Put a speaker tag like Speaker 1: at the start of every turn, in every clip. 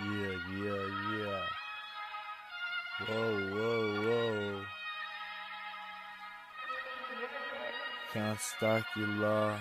Speaker 1: Yeah, yeah, yeah. Whoa, whoa, whoa. Can't stalk your law.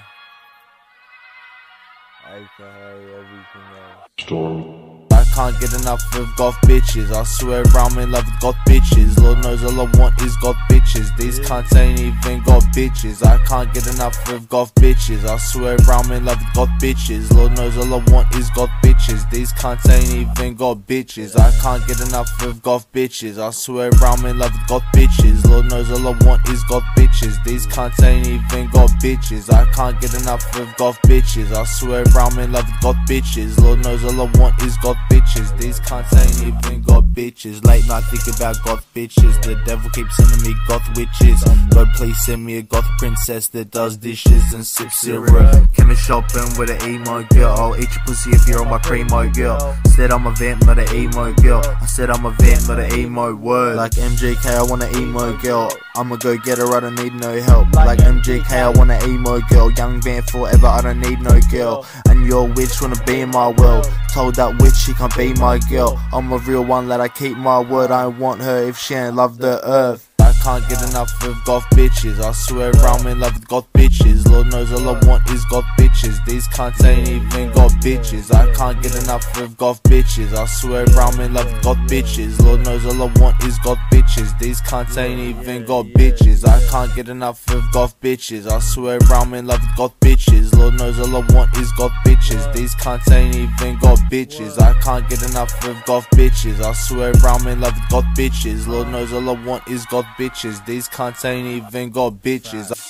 Speaker 1: Alcohol, everything else.
Speaker 2: Storm.
Speaker 1: I can't get enough of goth bitches. I swear I'm in love with goth bitches. Lord knows all I want is goth bitches. These cunts ain't even got bitches. I can't get enough of goth bitches. I swear I'm in love with goth bitches. Lord knows all I want is goth bitches. These cunts ain't even got bitches. I can't get enough of goth bitches. I swear I'm in love with goth bitches. Lord knows all I want is goth bitches. These cunts ain't even got bitches. I can't get enough of goth bitches. I swear I'm in love with goth bitches. Lord knows all I want is goth bitches. These cunts ain't even got bitches. Late night thinking about goth bitches. The devil keeps sending me goth witches. God please send me a goth princess that does dishes and sips syrup. Came shopping with an emo girl. I'll eat your pussy if you're on my primo girl. Said I'm a vamp, not an emo girl. I said I'm a vamp, not an emo word. Like MGK, I want an emo girl. I'ma go get her, I don't need no help. Like MGK, I want an emo girl. Young vamp forever, I don't need no girl. And your witch wanna be in my world. Told that witch she can't be my girl. I'm a real one, let I keep my word. I want her if she ain't love the earth. Can't get enough of goth bitches. I swear I'm in love with goth bitches. Lord knows all I want is goth bitches. These cunts ain't even got bitches. I can't get enough of goth bitches. I swear I'm in love with goth bitches. Lord knows all I want is goth bitches. These cunts ain't even got bitches. I can't get enough of goth bitches. I swear I'm in love with goth bitches. Lord knows all I want is goth bitches. These cunts ain't even got bitches. I can't get enough of goth bitches. I swear I'm in love with goth bitches. Lord knows all I want is goth bitches. These cunts ain't even got bitches.